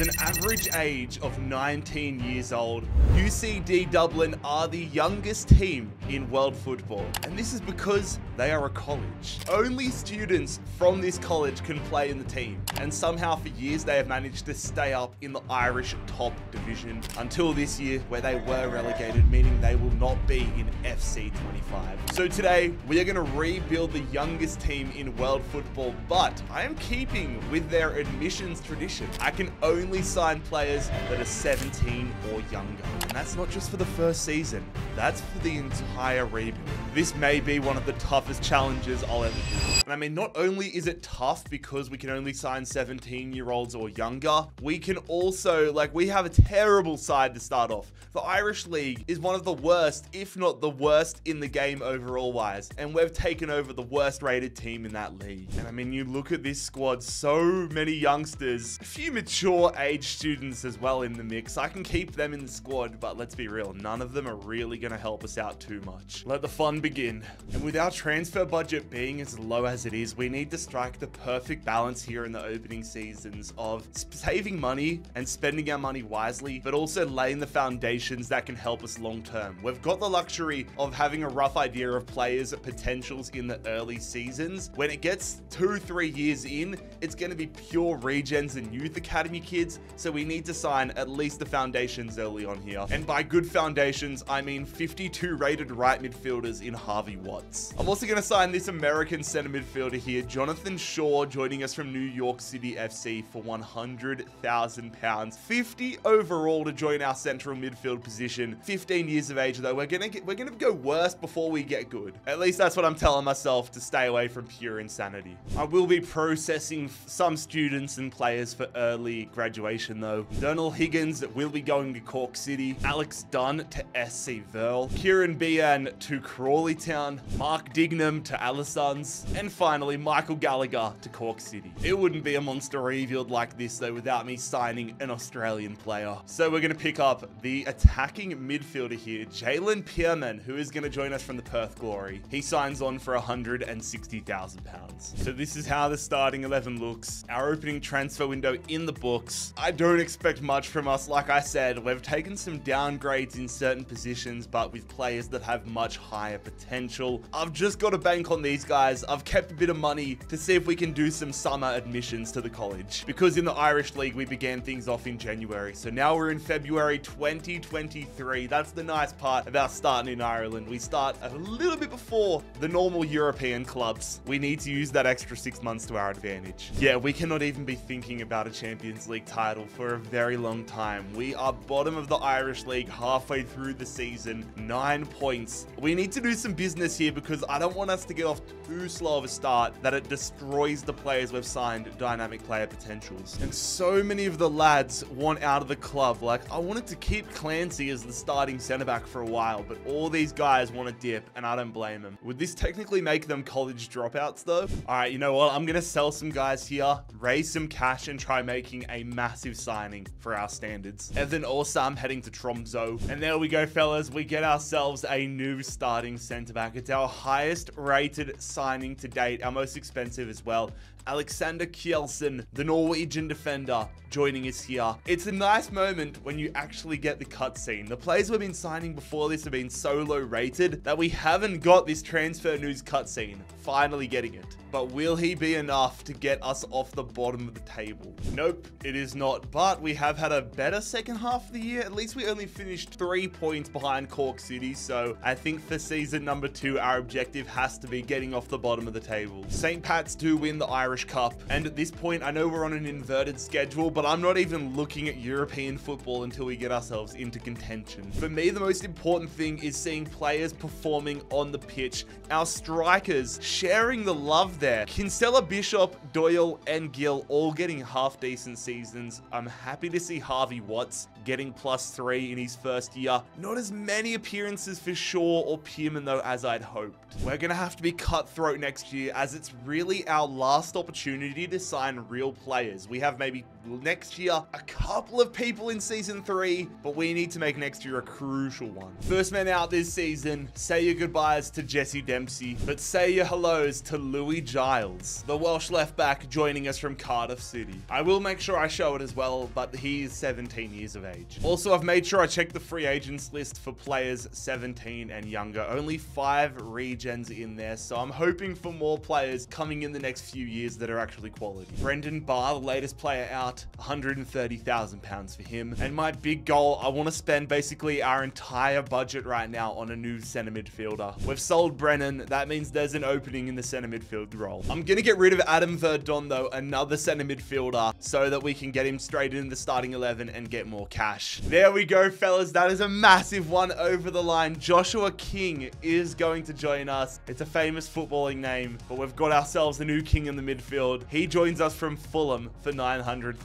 An average age of 19 years old, UCD Dublin are the youngest team in world football. And this is because they are a college. Only students from this college can play in the team. And somehow for years they have managed to stay up in the Irish top division until this year where they were relegated, meaning they will not be in FC 25. So today we are going to rebuild the youngest team in world football, but I am keeping with their admissions tradition. I can only sign players that are 17 or younger. And that's not just for the first season, that's for the entire rebuild. This may be one of the toughest challenges I'll ever do. And I mean, not only is it tough because we can only sign 17 year olds or younger, we can also, like, we have a terrible side to start off. The Irish League is one of the worst, if not the worst, in the game overall wise. And we've taken over the worst rated team in that league. And I mean, you look at this squad, so many youngsters, a few mature age students as well in the mix. I can keep them in the squad, but let's be real, none of them are really going to help us out too much. Let the fun begin. And with our transfer budget being as low as it is, we need to strike the perfect balance here in the opening seasons of saving money and spending our money wisely, but also laying the foundations that can help us long term. We've got the luxury of having a rough idea of players' potentials in the early seasons. When it gets two, three years in, it's going to be pure regens and youth academy kids, so we need to sign at least the foundations early on here. And by good foundations, I mean 52 rated right midfielders in Harvey Watts. I'm also going to sign this American center midfielder here, Jonathan Shaw, joining us from New York City FC for 100,000 pounds, 50 overall to join our central midfield position. 15 years of age though. We're gonna get, we're gonna go worse before we get good. At least that's what I'm telling myself to stay away from pure insanity. I will be processing some students and players for early graduation though. Donald Higgins will be going to Cork City, Alex Dunn to SC Verl, Kieran Bian to Crawley Town, Mark Dignam to Alison's, and finally Michael Gallagher to Cork City. It wouldn't be a monster rebuild like this though without me signing an Australian player. So we're going to pick up the attacking midfielder here, Jalen Pierman, who is going to join us from the Perth Glory. He signs on for 160,000 pounds. So this is how the starting 11 looks. Our opening transfer window in the books. I don't expect much from us. Like I said, we've taken some downgrades in certain positions, but with players that have much higher potential. I've just got to bank on these guys. I've kept a bit of money to see if we can do some summer admissions to the college. Because in the Irish League, we began things off in January. So now we're in February 2023. That's the nice part about starting in Ireland. We start a little bit before the normal European clubs. We need to use that extra six months to our advantage. Yeah, we cannot even be thinking about a Champions League title for a very long time. We are bottom of the Irish League halfway through the season, nine points. We need to do some business here because I don't want us to get off too slow of a start that it destroys the players we've signed dynamic player potentials. And so many of the lads want out of the club. Like, I wanted to keep Clancy as the starting centre back for a while, but all these guys want to dip, and I don't blame them. Would this technically make them college dropouts, though? All right, you know what? I'm going to sell some guys here, raise some cash, and try making a massive signing for our standards. Evan Orsam heading to Tromso. And there we go, fellas. We get ourselves a new starting centre back. It's our highest rated signing to date, our most expensive as well. Alexander Kjelsen, the Norwegian defender, joining us here. It's a nice moment when you actually get the cutscene. The players we've been signing before this have been so low rated that we haven't got this transfer news cutscene. Finally getting it. But will he be enough to get us off the bottom of the table? Nope, it is not. But we have had a better second half of the year. At least we only finished three points behind Cork City. So I think for season number two, our objective has to be getting off the bottom of the table. St. Pat's do win the Irish Cup. And at this point, I know we're on an inverted schedule, but I'm not even looking at European football until we get ourselves into contention. For me, the most important thing is seeing players performing on the pitch. Our strikers sharing the love there. Kinsella, Bishop, Doyle, and Gill all getting half decent seasons. I'm happy to see Harvey Watts getting plus three in his first year. Not as many appearances for Shaw or Pierman though as I'd hoped. We're gonna have to be cutthroat next year as it's really our last opportunity to sign real players. We have maybe next year a couple of people in season three, but we need to make next year a crucial one. First man out this season, say your goodbyes to Jesse Dempsey, but say your hellos to Louis Giles, the Welsh left back joining us from Cardiff City. I will make sure I show it as well, but he is 17 years of age. Also, I've made sure I checked the free agents list for players 17 and younger. Only five regens in there, so I'm hoping for more players coming in the next few years that are actually quality. Brendan Barr, the latest player out, 130,000 pounds for him. And my big goal, I want to spend basically our entire budget right now on a new center midfielder. We've sold Brennan. That means there's an opening in the center midfield role. I'm going to get rid of Adam Verdon though, another center midfielder, so that we can get him straight in the starting 11 and get more cash. There we go, fellas. That is a massive one over the line. Joshua King is going to join us. It's a famous footballing name, but we've got ourselves a new king in the midfield. He joins us from Fulham for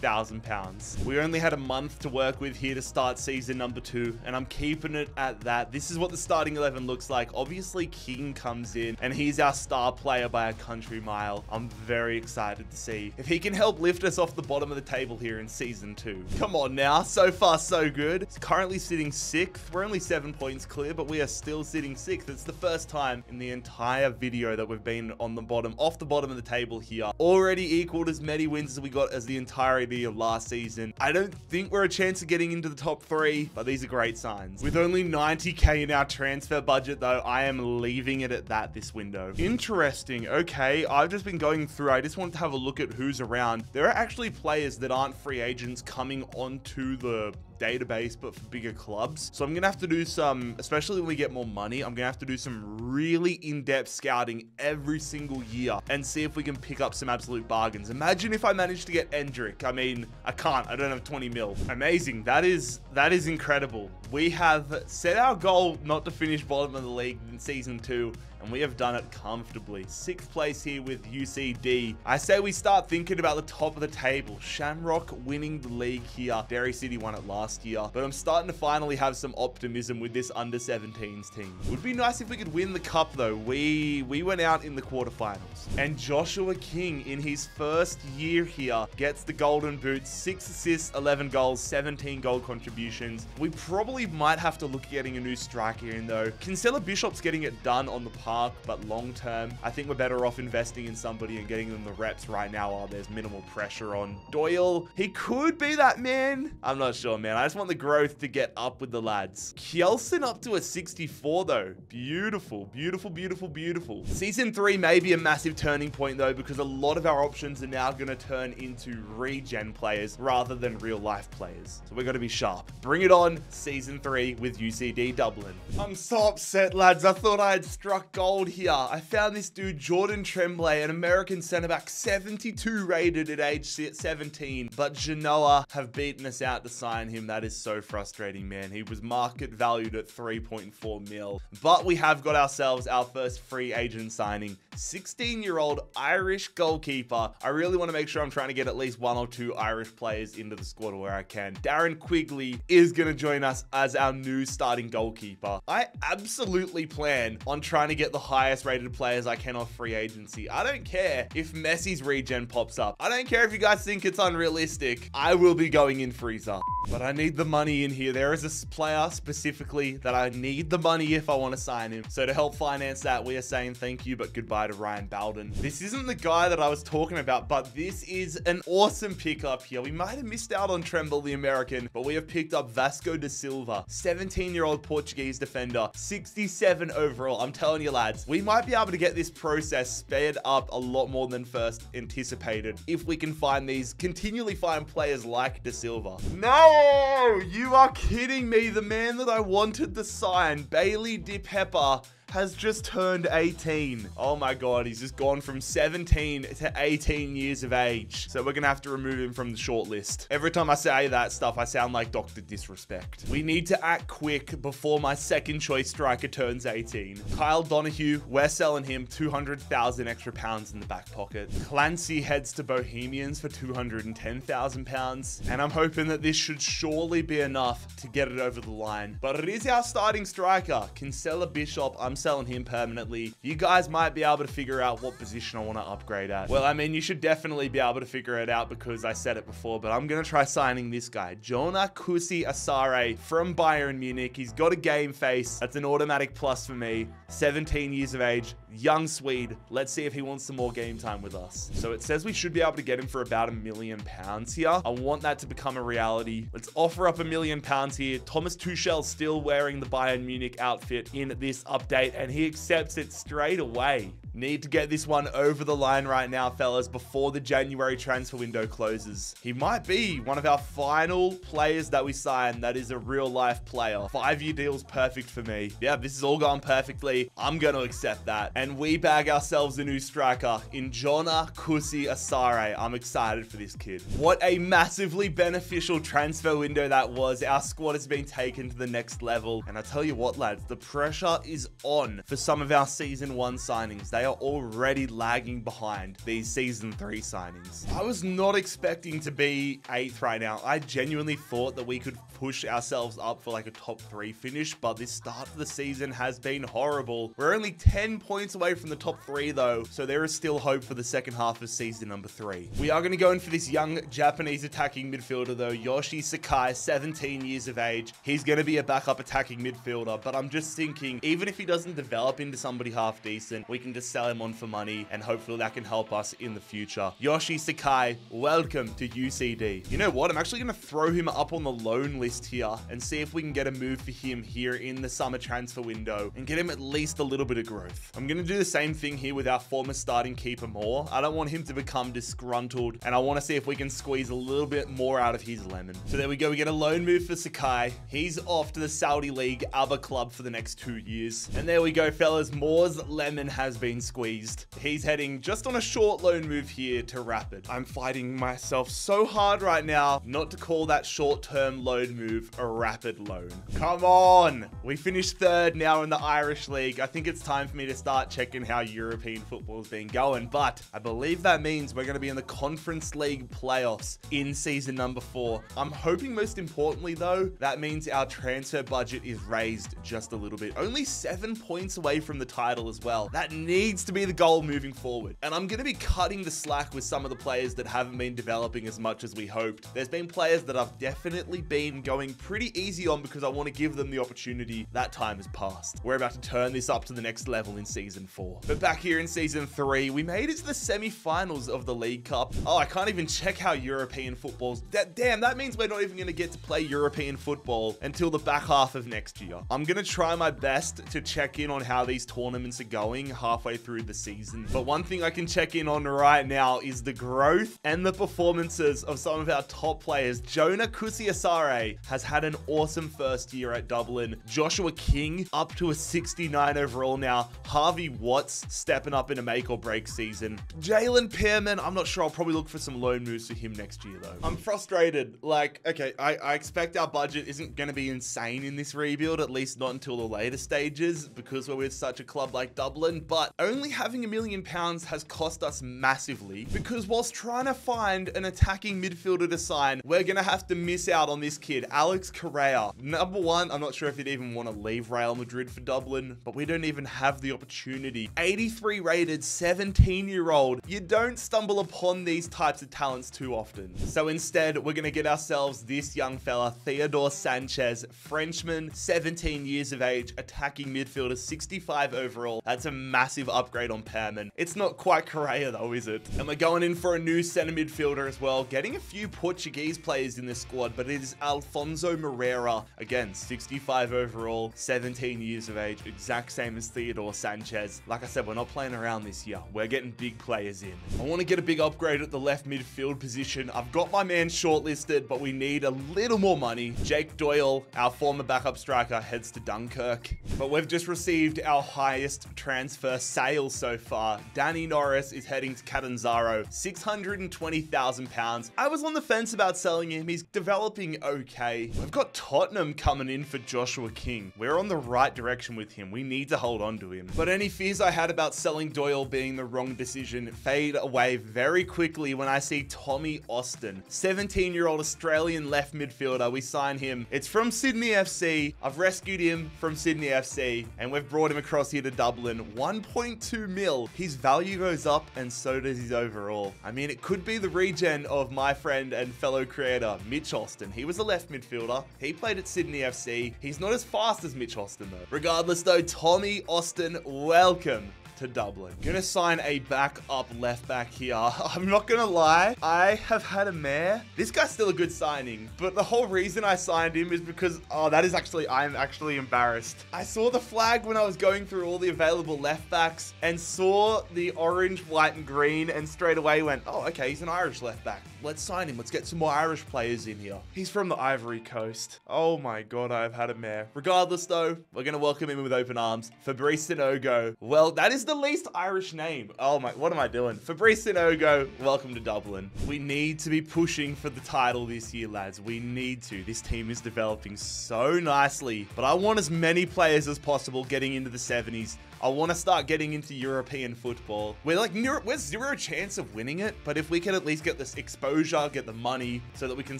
900,000 pounds. We only had a month to work with here to start season number two, and I'm keeping it at that. This is what the starting 11 looks like. Obviously, King comes in, and he's our star player by a country mile. I'm very excited to see if he can help lift us off the bottom of the table here in season two. Come on now, so far so good. It's currently sitting sixth. We're only seven points clear, but we are still sitting sixth. It's the first time in the entire video that we've been on the bottom, off the bottom of the table here. Already equaled as many wins as we got as the entirety of last season. I don't think we're a chance of getting into the top three, but these are great signs. With only 90k in our transfer budget though, I am leaving it at that this window. Interesting. Okay, I've just been going through. I just wanted to have a look at who's around. There are actually players that aren't free agents coming onto the database, but for bigger clubs. So I'm going to have to do some, especially when we get more money, I'm going to have to do some really in-depth scouting every single year and see if we can pick up some absolute bargains. Imagine if I managed to get Endrick. I mean, I can't. I don't have 20 mil. Amazing. That is, that is incredible. We have set our goal not to finish bottom of the league in season two and we have done it comfortably. Sixth place here with UCD. I say we start thinking about the top of the table. Shamrock winning the league here. Derry City won it last year, but I'm starting to finally have some optimism with this under 17s team. Would be nice if we could win the cup though. We we went out in the quarterfinals. And Joshua King in his first year here gets the golden boot, 6 assists, 11 goals, 17 goal contributions. We probably might have to look at getting a new striker in though. Kinsella Bishop's getting it done on the park but long term, I think we're better off investing in somebody and getting them the reps right now while there's minimal pressure on Doyle. He could be that man. I'm not sure, man. I just want the growth to get up with the lads. Kjelsen up to a 64, though. Beautiful, beautiful, beautiful, beautiful. Season 3 may be a massive turning point, though, because a lot of our options are now going to turn into regen players rather than real life players. So we're going to be sharp. Bring it on, Season 3 with UCD Dublin. I'm so upset, lads. I thought I had struck gold here. I found this dude, Jordan Tremblay, an American center back, 72 rated at age 17. But Genoa have beaten us out to sign him. That is so frustrating, man. He was market valued at 3.4 mil. But we have got ourselves our first free agent signing. 16 year old Irish goalkeeper. I really want to make sure I'm trying to get at least one or two Irish players into the squad where I can. Darren Quigley is going to join us as our new starting goalkeeper. I absolutely plan on trying to get the highest rated players I can off free agency. I don't care if Messi's regen pops up. I don't care if you guys think it's unrealistic. I will be going in freezer. But I need the money in here. There is a player specifically that I need the money if I want to sign him. So to help finance that, we are saying thank you, but goodbye to Ryan Bowden. This isn't the guy that I was talking about, but this is an awesome pickup here. We might have missed out on Tremblay, the American, but we have picked up Vasco da Silva, 17-year-old Portuguese defender, 67 overall. I'm telling you, lads, we might be able to get this process sped up a lot more than first anticipated if we can find these, continually find players like De Silva. No, you are kidding me. The man that I wanted to sign, Bailey Di Pepper, has just turned 18. Oh my god, he's just gone from 17 to 18 years of age. So we're gonna have to remove him from the shortlist. Every time I say that stuff, I sound like Dr. Disrespect. We need to act quick before my second choice striker turns 18. Kyle Donahue, we're selling him 200,000 extra pounds in the back pocket. Clancy heads to Bohemians for 210,000 pounds. And I'm hoping that this should surely be enough to get it over the line. But it is our starting striker, Kinsella Bishop. I'm selling him permanently. You guys might be able to figure out what position I want to upgrade at. Well, I mean, you should definitely be able to figure it out because I said it before, but I'm going to try signing this guy, Jonah Kusi Asare from Bayern Munich. He's got a game face. That's an automatic plus for me. 17 years of age, young Swede. Let's see if he wants some more game time with us. So it says we should be able to get him for about a million pounds here. I want that to become a reality. Let's offer up a million pounds here. Thomas Tuchel still wearing the Bayern Munich outfit in this update and he accepts it straight away. Need to get this one over the line right now, fellas, before the January transfer window closes. He might be one of our final players that we sign that is a real life player. Five-year deal's perfect for me. Yeah, this is all gone perfectly. I'm going to accept that. And we bag ourselves a new striker in Jonah Kusi Asare. I'm excited for this kid. What a massively beneficial transfer window that was. Our squad has been taken to the next level. And I tell you what, lads, the pressure is on for some of our season one signings. They are already lagging behind these season three signings. I was not expecting to be eighth right now. I genuinely thought that we could push ourselves up for like a top three finish, but this start of the season has been horrible. We're only 10 points away from the top three though, so there is still hope for the second half of season number three. We are going to go in for this young Japanese attacking midfielder though, Yoshi Sakai, 17 years of age. He's going to be a backup attacking midfielder, but I'm just thinking, even if he doesn't develop into somebody half decent, we can just sell him on for money and hopefully that can help us in the future. Yoshi Sakai, welcome to UCD. You know what? I'm actually going to throw him up on the loan list here and see if we can get a move for him here in the summer transfer window and get him at least a little bit of growth. I'm going to do the same thing here with our former starting keeper Moore. I don't want him to become disgruntled and I want to see if we can squeeze a little bit more out of his lemon. So there we go. We get a loan move for Sakai. He's off to the Saudi League other club for the next two years. And there we go, fellas. Moore's lemon has been squeezed. He's heading just on a short loan move here to Rapid. I'm fighting myself so hard right now not to call that short-term loan move a Rapid loan. Come on! We finished third now in the Irish League. I think it's time for me to start checking how European football's been going, but I believe that means we're going to be in the Conference League playoffs in season number four. I'm hoping most importantly though, that means our transfer budget is raised just a little bit. Only seven points away from the title as well. That needs to be the goal moving forward. And I'm going to be cutting the slack with some of the players that haven't been developing as much as we hoped. There's been players that I've definitely been going pretty easy on because I want to give them the opportunity. That time has passed. We're about to turn this up to the next level in season four. But back here in season three, we made it to the semi-finals of the League Cup. Oh, I can't even check how European football's. That, damn, that means we're not even going to get to play European football until the back half of next year. I'm going to try my best to check in on how these tournaments are going halfway through the season. But one thing I can check in on right now is the growth and the performances of some of our top players. Jonah Kusiasare has had an awesome first year at Dublin. Joshua King up to a 69 overall now. Harvey Watts stepping up in a make or break season. Jalen Pearman, I'm not sure. I'll probably look for some loan moves for him next year though. I'm frustrated. Like, okay, I, I expect our budget isn't going to be insane in this rebuild, at least not until the later stages because we're with such a club like Dublin, but only having a million pounds has cost us massively because whilst trying to find an attacking midfielder to sign, we're going to have to miss out on this kid, Alex Correa. Number one, I'm not sure if he'd even want to leave Real Madrid for Dublin, but we don't even have the opportunity. 83 rated, 17 year old. You don't stumble upon these types of talents too often. So instead, we're going to get ourselves this young fella, Theodore Sanchez, Frenchman, 17 years of age, attacking midfielder, 65 overall. That's a massive upgrade on Pearman. It's not quite Correa though, is it? And we're going in for a new center midfielder as well, getting a few Portuguese players in this squad, but it is Alfonso Moreira. Again, 65 overall, 17 years of age, exact same as Theodore Sanchez. Like I said, we're not playing around this year. We're getting big players in. I want to get a big upgrade at the left midfield position. I've got my man shortlisted, but we need a little more money. Jake Doyle, our former backup striker, heads to Dunkirk. But we've just received our highest transfer sale so far. Danny Norris is heading to Catanzaro, 620,000 pounds. I was on the fence about selling him. He's developing okay. We've got Tottenham coming in for Joshua King. We're on the right direction with him. We need to hold on to him. But any fears I had about selling Doyle being the wrong decision fade away very quickly when I see Tommy Austin, 17 year old Australian left midfielder. We sign him. It's from Sydney FC. I've rescued him from Sydney FC and we've brought him across here to Dublin. 1.2 mil. His value goes up and so does his overall. I mean, it could be the regen of my friend and fellow creator, Mitch Austin. He was a left midfielder. He played at Sydney FC. He's not as fast as Mitch Austin though. Regardless though, Tommy Austin, welcome to Dublin. Gonna sign a backup left back here. I'm not gonna lie, I have had a mare. This guy's still a good signing, but the whole reason I signed him is because, oh, that is actually, I'm actually embarrassed. I saw the flag when I was going through all the available left backs and saw the orange, white, and green, and straight away went, oh, okay, he's an Irish left back. Let's sign him. Let's get some more Irish players in here. He's from the Ivory Coast. Oh my god, I've had a mare. Regardless, though, we're gonna welcome him with open arms. Fabrice Sanogo. Well, that is the least Irish name. Oh my, what am I doing? Fabrice Sanogo, welcome to Dublin. We need to be pushing for the title this year, lads. We need to. This team is developing so nicely, but I want as many players as possible getting into the 70s. I want to start getting into European football. We're like, we're zero chance of winning it, but if we can at least get this exposure, get the money, so that we can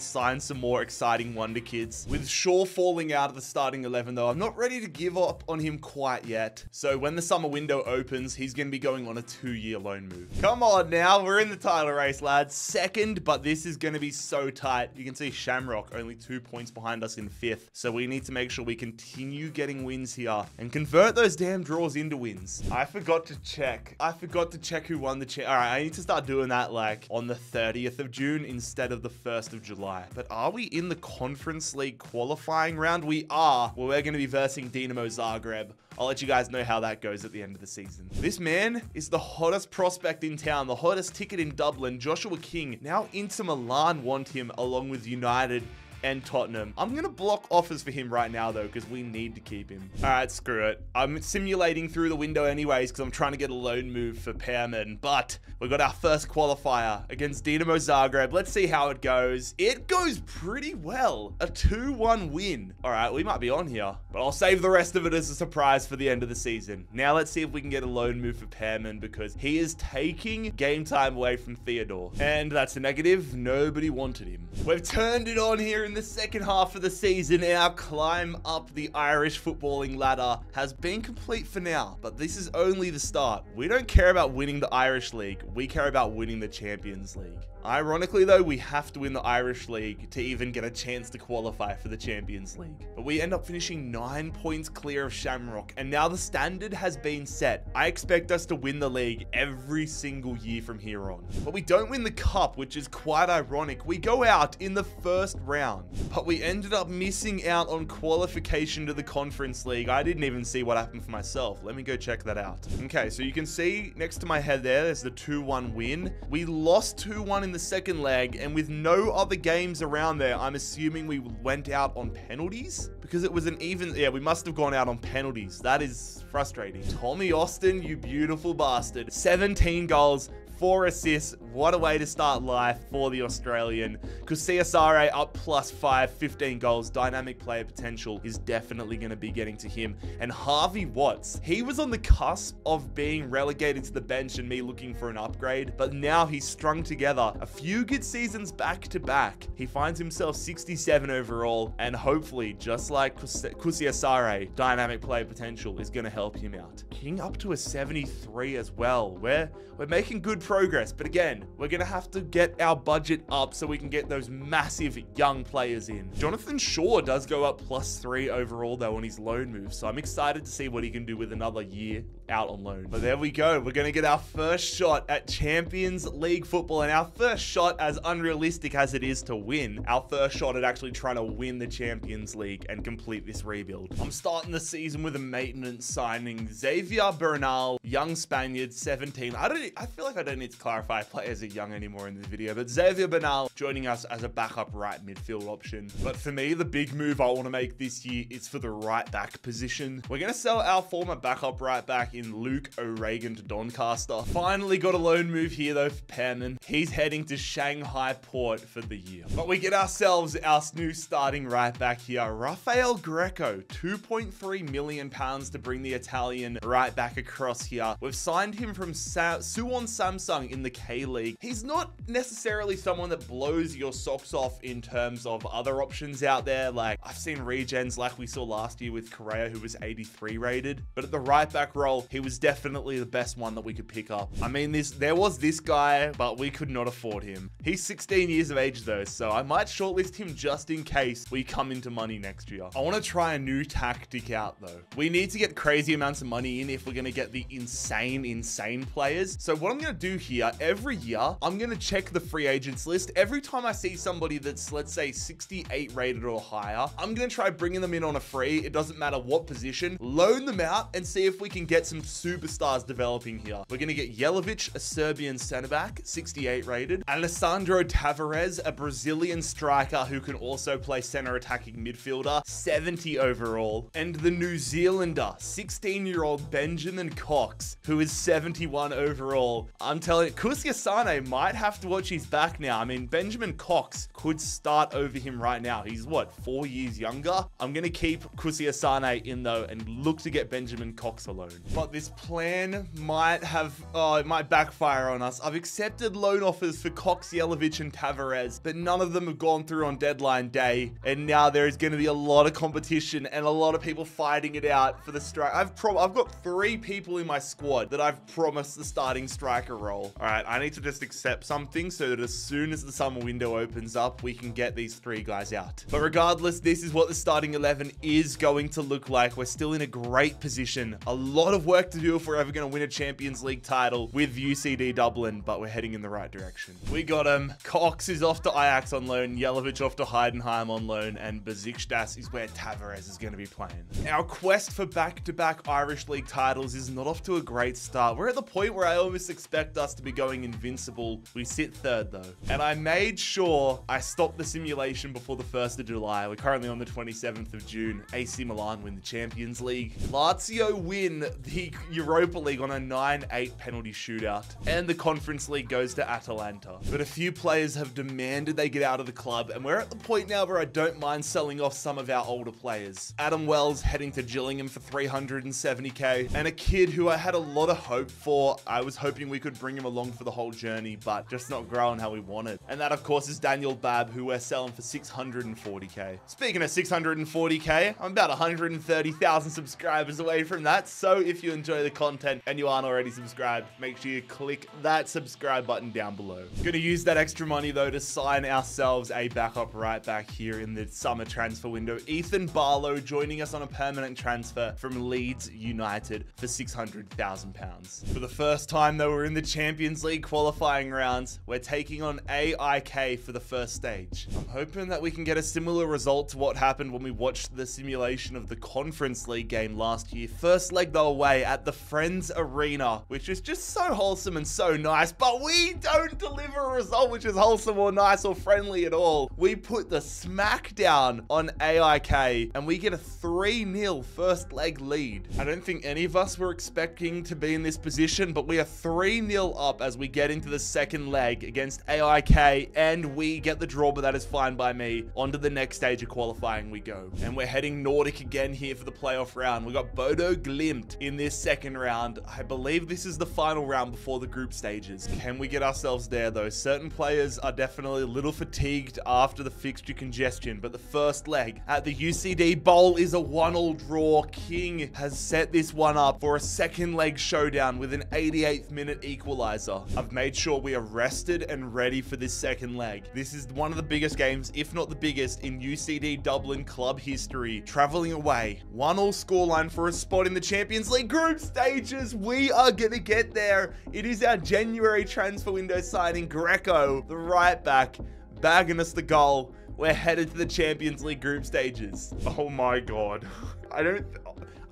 sign some more exciting wonder kids. With Shaw falling out of the starting 11 though, I'm not ready to give up on him quite yet. So when the summer window opens, he's going to be going on a two-year loan move. Come on now, we're in the title race, lads. Second, but this is going to be so tight. You can see Shamrock only two points behind us in fifth. So we need to make sure we continue getting wins here and convert those damn draws into wins. I forgot to check. I forgot to check who won the cha- All right, I need to start doing that like on the 30th of June instead of the 1st of July. But are we in the Conference League qualifying round? We are. We're going to be versing Dinamo Zagreb. I'll let you guys know how that goes at the end of the season. This man is the hottest prospect in town, the hottest ticket in Dublin, Joshua King. Now Inter Milan want him along with United and Tottenham. I'm going to block offers for him right now, though, because we need to keep him. All right, screw it. I'm simulating through the window anyways, because I'm trying to get a loan move for Pearman. But we got our first qualifier against Dinamo Zagreb. Let's see how it goes. It goes pretty well. A 2-1 win. All right, we might be on here, but I'll save the rest of it as a surprise for the end of the season. Now let's see if we can get a loan move for Pearman, because he is taking game time away from Theodore. And that's a negative. Nobody wanted him. We've turned it on here in the second half of the season, our climb up the Irish footballing ladder has been complete for now, but this is only the start. We don't care about winning the Irish League, we care about winning the Champions League. Ironically though, we have to win the Irish League to even get a chance to qualify for the Champions League. But we end up finishing 9 points clear of Shamrock, and now the standard has been set. I expect us to win the league every single year from here on. But we don't win the cup, which is quite ironic. We go out in the first round, but we ended up missing out on qualification to the Conference League. I didn't even see what happened for myself. Let me go check that out. Okay, so you can see next to my head there, there's the 2-1 win. We lost 2-1 in the second leg, and with no other games around there, I'm assuming we went out on penalties because it was an even. Yeah, we must have gone out on penalties. That is frustrating. Tommy Austin, you beautiful bastard. 17 goals, four assists. What a way to start life for the Australian. Kusi Asare up plus five, 15 goals. Dynamic player potential is definitely going to be getting to him. And Harvey Watts, he was on the cusp of being relegated to the bench and me looking for an upgrade. But now he's strung together a few good seasons back to back. He finds himself 67 overall. And hopefully, just like Kusiasare, dynamic player potential is going to help him out. King up to a 73 as well. We're, we're making good progress. But again, we're going to have to get our budget up so we can get those massive young players in. Jonathan Shaw does go up plus three overall, though, on his loan move. So I'm excited to see what he can do with another year out on loan. But there we go. We're going to get our first shot at Champions League football and our first shot, as unrealistic as it is to win, our first shot at actually trying to win the Champions League and complete this rebuild. I'm starting the season with a maintenance signing. Xavier Bernal, young Spaniard, 17. I don't, I feel like I don't need to clarify players are young anymore in this video, but Xavier Bernal joining us as a backup right midfield option. But for me, the big move I want to make this year is for the right back position. We're going to sell our former backup right back in Luke O'Regan to Doncaster. Finally got a loan move here though for Pearman. He's heading to Shanghai Port for the year. But we get ourselves our new starting right back here, Rafael Greco, 2.3 million pounds to bring the Italian right back across here. We've signed him from Sa Suwon Samsung in the K-League. He's not necessarily someone that blows your socks off in terms of other options out there. Like I've seen regens like we saw last year with Correa, who was 83 rated. But at the right back role, he was definitely the best one that we could pick up. I mean, this there was this guy, but we could not afford him. He's 16 years of age though, so I might shortlist him just in case we come into money next year. I want to try a new tactic out though. We need to get crazy amounts of money in if we're going to get the insane, insane players. So what I'm going to do here, every year, I'm going to check the free agents list. Every time I see somebody that's, let's say, 68 rated or higher, I'm going to try bringing them in on a free. It doesn't matter what position. Loan them out and see if we can get some superstars developing here. We're going to get Jelavic, a Serbian center back, 68 rated. Alessandro Tavares, a Brazilian striker who can also play center attacking midfielder, 70 overall. And the New Zealander, 16 year old Benjamin Cox, who is 71 overall. I'm telling you, Kusi Asare might have to watch his back now. I mean, Benjamin Cox could start over him right now. He's what, four years younger? I'm going to keep Kusi Asare in though and look to get Benjamin Cox alone. But this plan might have, oh, it might backfire on us. I've accepted loan offers for Cox, Jelavic, and Tavares, but none of them have gone through on deadline day. And now there is going to be a lot of competition and a lot of people fighting it out for the strike. I've I've got three people in my squad that I've promised the starting striker role. All right, I need to just accept something so that as soon as the summer window opens up, we can get these three guys out. But regardless, this is what the starting 11 is going to look like. We're still in a great position. A lot of work to do if we're ever going to win a Champions League title with UCD Dublin, but we're heading in the right direction. We got him. Cox is off to Ajax on loan, Jelavic off to Heidenheim on loan, and Besiktas is where Tavares is going to be playing. Our quest for back-to-back -back Irish League titles is not off to a great start. We're at the point where I almost expect us to be going invincible. We sit third though. And I made sure I stopped the simulation before the 1st of July. We're currently on the 27th of June. AC Milan win the Champions League. Lazio win the Europa League on a 9-8 penalty shootout. And the Conference League goes to Atalanta. But a few players have demanded they get out of the club. And we're at the point now where I don't mind selling off some of our older players. Adam Wells heading to Gillingham for 370k. And a kid who I had a lot of hope for. I was hoping we could bring him along for the whole journey, but just not growing how we wanted. And that, of course, is Daniel Babb, who we're selling for 640k. Speaking of 640k, I'm about 130,000 subscribers away from that. So if you enjoy the content and you aren't already subscribed, make sure you click that subscribe button down below. Gonna use that extra money though to sign ourselves a backup right back here in the summer transfer window. Ethan Barlow joining us on a permanent transfer from Leeds United for 600,000 pounds. For the first time though, we're in the Champions League qualifying rounds. We're taking on AIK for the first stage. I'm hoping that we can get a similar result to what happened when we watched the simulation of the Conference League game last year. First leg though away at the Friends Arena, which is just so wholesome and so nice, but we don't deliver a result which is wholesome or nice or friendly at all. We put the smackdown on AIK and we get a 3-0 first leg lead. I don't think any of us were expecting to be in this position, but we are 3-0 up as we get into the second leg against AIK and we get the draw, but that is fine by me. On to the next stage of qualifying we go. And we're heading Nordic again here for the playoff round. We got Bodo Glimt in this second round. I believe this is the final round before the group stages. Can we get ourselves there though? Certain players are definitely a little fatigued after the fixture congestion, but the first leg at the UCD Bowl is a one-all draw. King has set this one up for a second leg showdown with an 88th minute equalizer. I've made sure we are rested and ready for this second leg. This is one of the biggest games, if not the biggest, in UCD Dublin club history. Traveling away, one all scoreline for a spot in the Champions League group stages. We are gonna get there. It is our January transfer window signing, Greco, the right back, bagging us the goal. We're headed to the Champions League group stages. Oh my god. I don't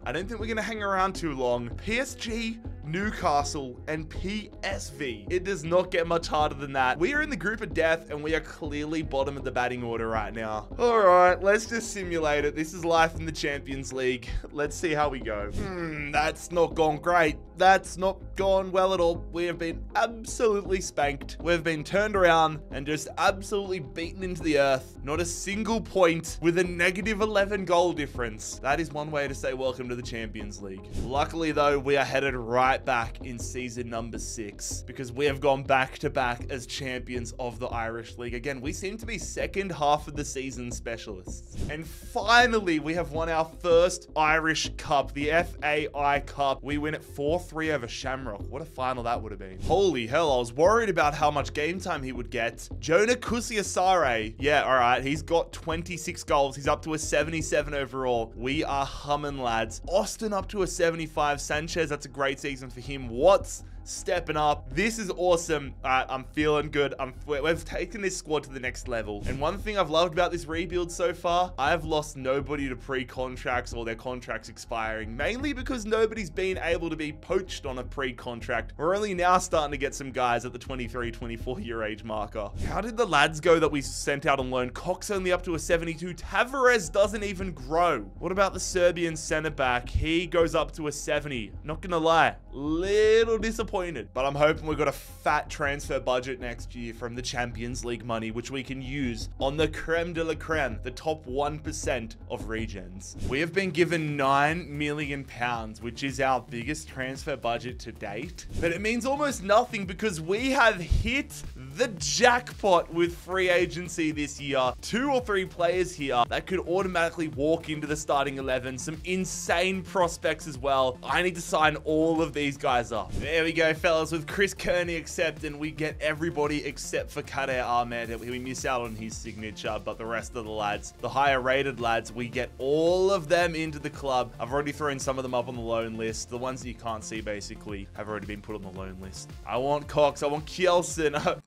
I don't think we're going to hang around too long. PSG Newcastle, and PSV. It does not get much harder than that. We are in the group of death, and we are clearly bottom of the batting order right now. All right, let's just simulate it. This is life in the Champions League. Let's see how we go. Hmm, that's not gone great. That's not gone well at all. We have been absolutely spanked. We've been turned around and just absolutely beaten into the earth. Not a single point with a negative 11 goal difference. That is one way to say welcome to the Champions League. Luckily, though, we are headed right back in season number six because we have gone back to back as champions of the Irish League. Again, we seem to be second half of the season specialists. And finally, we have won our first Irish Cup, the FAI Cup. We win it 4 3 over Shamrock. What a final that would have been. Holy hell, I was worried about how much game time he would get. Jonah Kusiasare. Yeah, all right. He's got 26 goals. He's up to a 77 overall. We are humming, lads. Austin up to a 75. Sanchez, that's a great season for him. Watts stepping up. This is awesome. Uh, I'm feeling good. I'm, we've taken this squad to the next level. And one thing I've loved about this rebuild so far, I've lost nobody to pre-contracts or their contracts expiring, mainly because nobody's been able to be poached on a pre-contract. We're only now starting to get some guys at the 23, 24 year age marker. How did the lads go that we sent out on loan? Cox only up to a 72. Tavares doesn't even grow. What about the Serbian center back? He goes up to a 70. Not gonna lie, little disappointed disappointed. But I'm hoping we've got a fat transfer budget next year from the Champions League money, which we can use on the creme de la creme, the top 1% of regens. We have been given 9 million pounds, which is our biggest transfer budget to date. But it means almost nothing because we have hit the jackpot with free agency this year. Two or three players here that could automatically walk into the starting 11. Some insane prospects as well. I need to sign all of these guys up. There we go, fellas. With Chris Kearney accepting, we get everybody except for Kader Ahmed. We miss out on his signature, but the rest of the lads, the higher rated lads, we get all of them into the club. I've already thrown some of them up on the loan list. The ones that you can't see, basically, have already been put on the loan list. I want Cox. I want Kjelsen.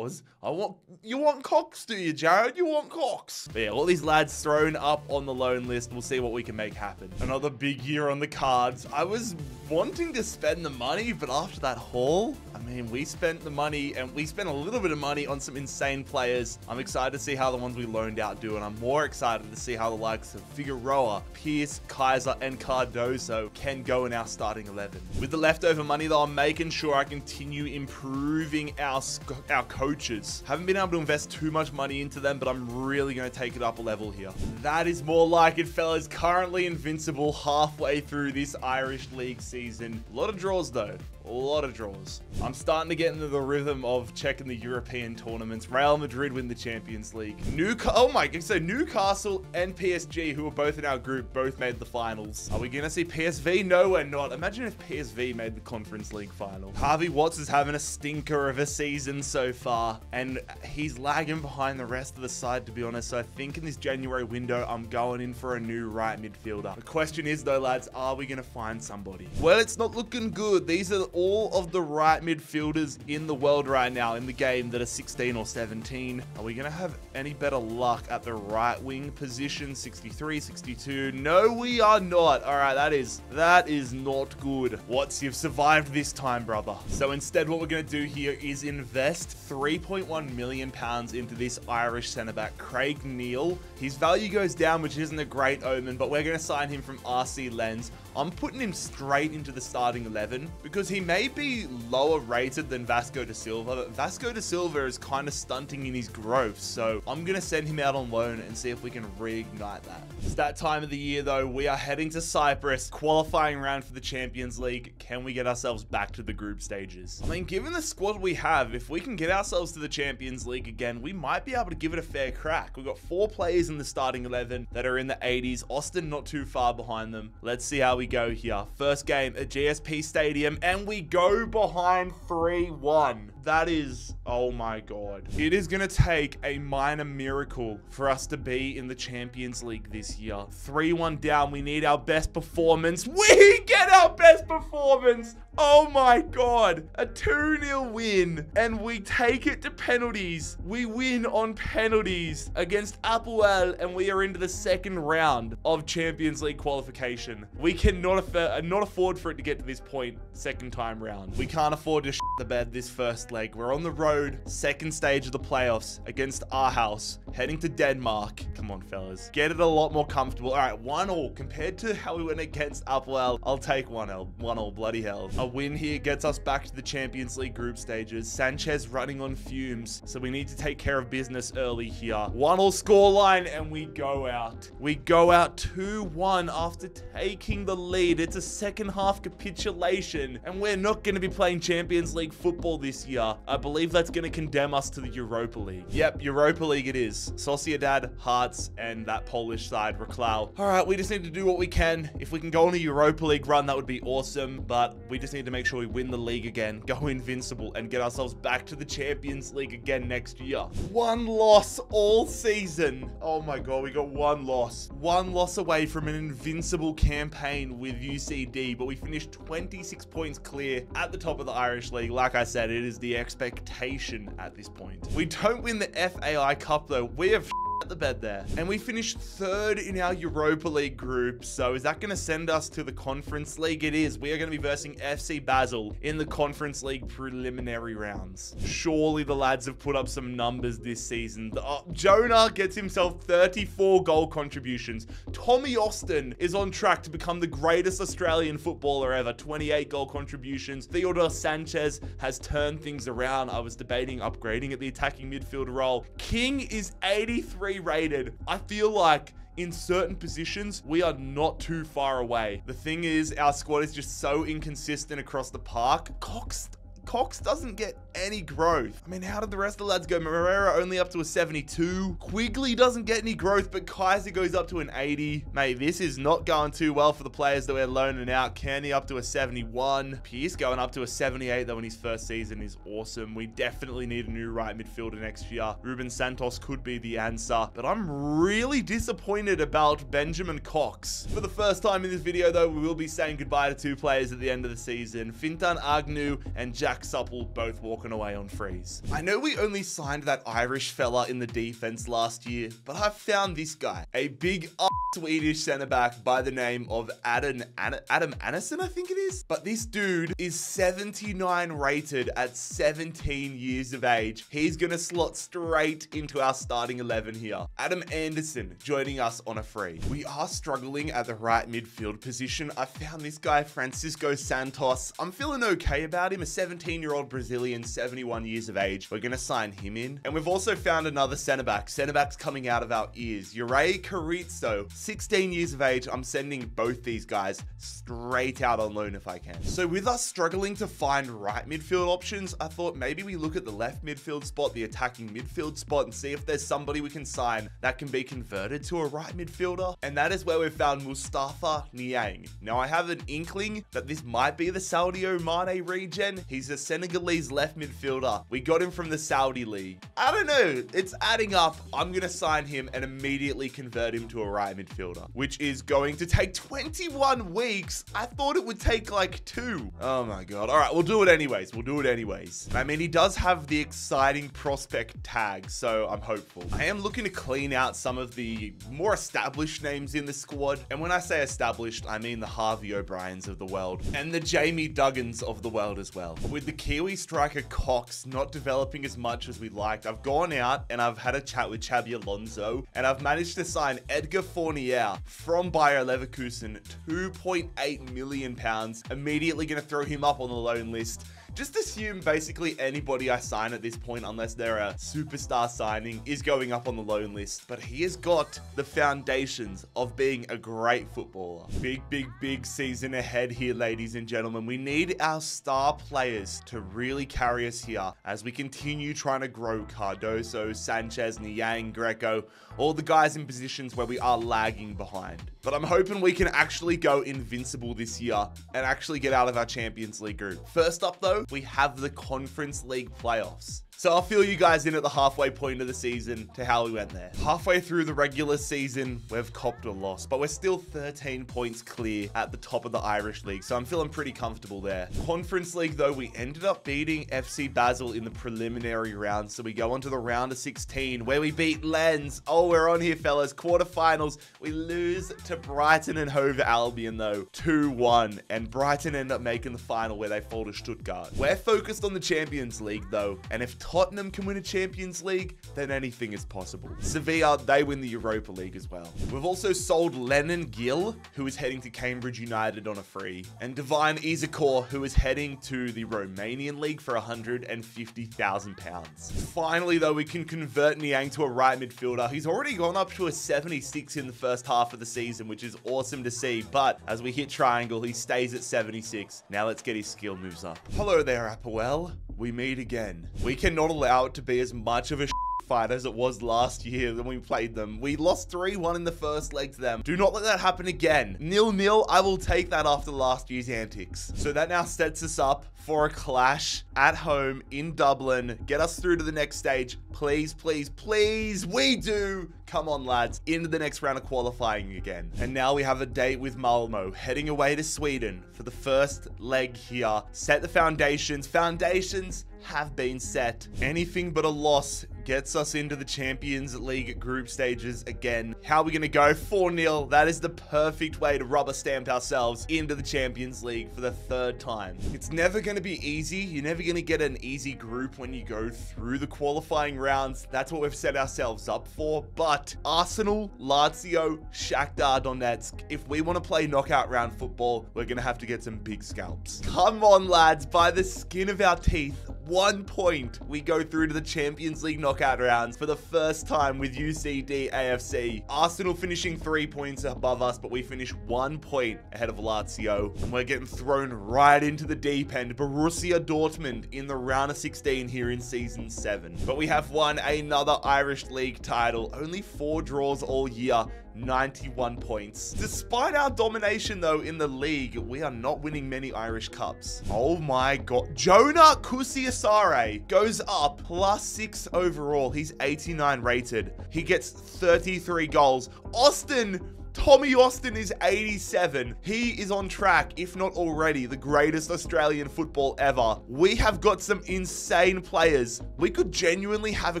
I want you want Cox, do you, Jarrad? You want Cox? But yeah, all these lads thrown up on the loan list. We'll see what we can make happen. Another big year on the cards. I was wanting to spend the money, but after that haul, I mean, we spent the money and we spent a little bit of money on some insane players. I'm excited to see how the ones we loaned out do, and I'm more excited to see how the likes of Figueroa, Pierce, Kaiser, and Cardozo can go in our starting 11. With the leftover money, though, I'm making sure I continue improving our our coaches. Haven't been able to invest too much money into them, but I'm really going to take it up a level here. That is more like it, fellas. Currently invincible halfway through this Irish League season. A lot of draws, though. A lot of draws. I'm starting to get into the rhythm of checking the European tournaments. Real Madrid win the Champions League. Newcastle, oh my, so Newcastle and PSG, who are both in our group, both made the finals. Are we going to see PSV? No, we're not. Imagine if PSV made the Conference League final. Harvey Watts is having a stinker of a season so far, and he's lagging behind the rest of the side, to be honest. So I think in this January window, I'm going in for a new right midfielder. The question is, though, lads, are we going to find somebody? Well, it's not looking good. These are of the right midfielders in the world right now in the game that are 16 or 17. Are we going to have any better luck at the right wing position? 63, 62. No, we are not. All right, that is that is not good. What's you've survived this time, brother. So instead, what we're going to do here is invest 3.1 million pounds into this Irish centre back, Craig Neil. His value goes down, which isn't a great omen, but we're going to sign him from RC Lens. I'm putting him straight into the starting 11 because he may be lower rated than Vasco da Silva, but Vasco da Silva is kind of stunting in his growth. So I'm going to send him out on loan and see if we can reignite that. It's that time of the year though. We are heading to Cyprus, qualifying round for the Champions League. Can we get ourselves back to the group stages? I mean, given the squad we have, if we can get ourselves to the Champions League again, we might be able to give it a fair crack. We've got four players in the starting 11 that are in the 80s. Austin not too far behind them. Let's see how we go here. First game at GSP Stadium, and we go behind 3-1. That is, oh my god. It is going to take a minor miracle for us to be in the Champions League this year. 3-1 down. We need our best performance. We get our best performance. Oh my god. A 2-0 win. And we take it to penalties. We win on penalties against Apoel. And we are into the second round of Champions League qualification. We cannot afford, uh, not afford for it to get to this point second time round. We can't afford to the bed this first leg. We're on the road, second stage of the playoffs against Aarhus, heading to Denmark. Come on, fellas. Get it a lot more comfortable. All right, one all. Compared to how we went against Apoel, I'll take one all. One all, bloody hell. A win here gets us back to the Champions League group stages. Sanchez running on fumes, so we need to take care of business early here. One all scoreline, and we go out. We go out 2-1 after taking the lead. It's a second half capitulation, and we're not going to be playing Champions League football this year. I believe that's going to condemn us to the Europa League. Yep, Europa League it is. Sociedad, Hearts, and that Polish side, Wrocław. All right, we just need to do what we can. If we can go on a Europa League run, that would be awesome, but we just need to make sure we win the league again, go invincible, and get ourselves back to the Champions League again next year. One loss all season. Oh my god, we got one loss. One loss away from an invincible campaign with UCD, but we finished 26 points clear at the top of the Irish League. Like I said, it is the expectation at this point. We don't win the FAI Cup though. We have the bed there. And we finished third in our Europa League group. So is that going to send us to the Conference League? It is. We are going to be versing FC Basel in the Conference League preliminary rounds. Surely the lads have put up some numbers this season. Uh, Jonah gets himself 34 goal contributions. Tommy Austin is on track to become the greatest Australian footballer ever. 28 goal contributions. Theodore Sanchez has turned things around. I was debating upgrading at the attacking midfield role. King is 83 rated. I feel like in certain positions, we are not too far away. The thing is, our squad is just so inconsistent across the park. Cox Cox doesn't get any growth. I mean, how did the rest of the lads go? Moreira only up to a 72. Quigley doesn't get any growth, but Kaiser goes up to an 80. Mate, this is not going too well for the players that we're loaning out. Kearney up to a 71. Pierce going up to a 78, though, in his first season is awesome. We definitely need a new right midfielder next year. Ruben Santos could be the answer, but I'm really disappointed about Benjamin Cox. For the first time in this video, though, we will be saying goodbye to two players at the end of the season. Fintan Agnew and Jack Supple both walking away on freeze. I know we only signed that Irish fella in the defense last year, but I've found this guy, a big Swedish centre back by the name of Adam An Adam Anderson, I think it is. But this dude is 79 rated at 17 years of age. He's gonna slot straight into our starting 11 here. Adam Anderson joining us on a free. We are struggling at the right midfield position. I found this guy, Francisco Santos. I'm feeling okay about him, a 17 year old Brazilian, 71 years of age. We're gonna sign him in. And we've also found another centre back. Centre backs coming out of our ears. Uri Carrizo 16 years of age, I'm sending both these guys straight out on loan if I can. So with us struggling to find right midfield options, I thought maybe we look at the left midfield spot, the attacking midfield spot, and see if there's somebody we can sign that can be converted to a right midfielder. And that is where we found Mustafa Niang. Now I have an inkling that this might be the Sadio Mane regen. He's a Senegalese left midfielder. We got him from the Saudi league. I don't know. It's adding up. I'm going to sign him and immediately convert him to a right midfielder which is going to take 21 weeks. I thought it would take like two. Oh my God. All right, we'll do it anyways. We'll do it anyways. I mean, he does have the exciting prospect tag, so I'm hopeful. I am looking to clean out some of the more established names in the squad. And when I say established, I mean the Harvey O'Briens of the world and the Jamie Duggans of the world as well. The Kiwi striker Cox not developing as much as we liked, I've gone out and I've had a chat with Xabi Alonso and I've managed to sign Edgar Fournier from Bayer Leverkusen, 2.8 million pounds. Immediately going to throw him up on the loan list. Just assume basically anybody I sign at this point, unless they're a superstar signing, is going up on the loan list. But he has got the foundations of being a great footballer. Big, big, big season ahead here, ladies and gentlemen. We need our star players to really carry us here as we continue trying to grow Cardoso, Sanchez, Niang, Greco, all the guys in positions where we are lagging behind. But I'm hoping we can actually go invincible this year and actually get out of our Champions League group. First up though, we have the Conference League playoffs. So I'll fill you guys in at the halfway point of the season to how we went there. Halfway through the regular season, we've copped a loss, but we're still 13 points clear at the top of the Irish League, so I'm feeling pretty comfortable there. Conference League, though, we ended up beating FC Basel in the preliminary round, so we go on to the round of 16 where we beat Lens. Oh, we're on here, fellas. Quarterfinals. We lose to Brighton and Hove Albion, though, 2-1, and Brighton end up making the final where they fall to Stuttgart. We're focused on the Champions League, though, and if Tottenham can win a Champions League, then anything is possible. Sevilla, they win the Europa League as well. We've also sold Lennon Gill, who is heading to Cambridge United on a free, and Divine Isakor, who is heading to the Romanian League for £150,000. Finally, though, we can convert Niang to a right midfielder. He's already gone up to a 76 in the first half of the season, which is awesome to see. But as we hit triangle, he stays at 76. Now let's get his skill moves up. Hello there, Applewell. We meet again. We cannot allow it to be as much of a fight as it was last year when we played them. We lost 3-1 in the first leg to them. Do not let that happen again. Nil-nil, I will take that after last year's antics. So that now sets us up for a clash at home in Dublin. Get us through to the next stage. Please, please, please. We do. Come on, lads. Into the next round of qualifying again. And now we have a date with Malmo, heading away to Sweden for the first leg here. Set the foundations. Foundations have been set. Anything but a loss gets us into the Champions League group stages again. How are we going to go? 4-0. That is the perfect way to rubber stamp ourselves into the Champions League for the third time. It's never going to be easy. You're never going to get an easy group when you go through the qualifying rounds. That's what we've set ourselves up for. But Arsenal, Lazio, Shakhtar Donetsk, if we want to play knockout round football, we're going to have to get some big scalps. Come on, lads. By the skin of our teeth, one point, we go through to the Champions League knockout rounds for the first time with UCD AFC. Arsenal finishing three points above us, but we finish one point ahead of Lazio. And we're getting thrown right into the deep end. Borussia Dortmund in the round of 16 here in season 7. But we have won another Irish League title. Only four draws all year. 91 points. Despite our domination though in the league, we are not winning many Irish Cups. Oh my god. Jonah Kusi Asare goes up plus 6 overall. He's 89 rated. He gets 33 goals. Austin Tommy Austin is 87. He is on track, if not already, the greatest Australian football ever. We have got some insane players. We could genuinely have a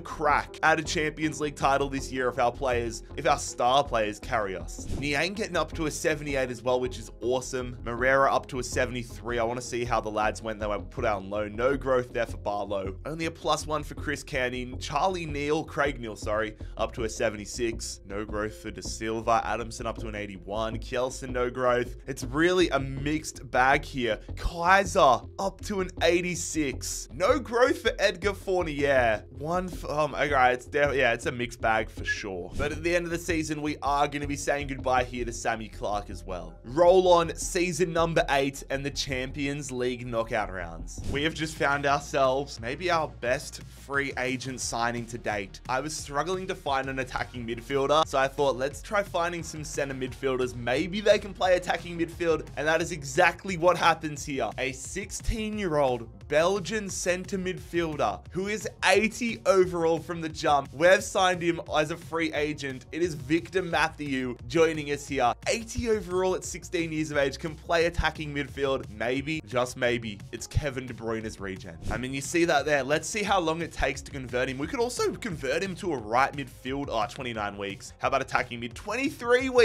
crack at a Champions League title this year if our players, if our star players carry us. Niang getting up to a 78 as well, which is awesome. Moreira up to a 73. I want to see how the lads went though. I put out on loan. No growth there for Barlow. Only a plus one for Chris Canning. Charlie Neal, Craig Neal, sorry, up to a 76. No growth for De Silva. Up to an 81. Kjelsen, no growth. It's really a mixed bag here. Kaiser up to an 86. No growth for Edgar Fournier. One, for, um, okay, it's yeah, it's a mixed bag for sure. But at the end of the season, we are going to be saying goodbye here to Sammy Clark as well. Roll on season number eight and the Champions League knockout rounds. We have just found ourselves maybe our best free agent signing to date. I was struggling to find an attacking midfielder, so I thought let's try finding some center midfielders. Maybe they can play attacking midfield, and that is exactly what happens here. A 16-year-old Belgian center midfielder who is 80 overall from the jump. We've signed him as a free agent. It is Victor Matthew joining us here. 80 overall at 16 years of age, can play attacking midfield. Maybe, just maybe, it's Kevin De Bruyne's regen. I mean, you see that there. Let's see how long it takes to convert him. We could also convert him to a right midfield. Oh, 29 weeks. How about attacking mid? 23 weeks.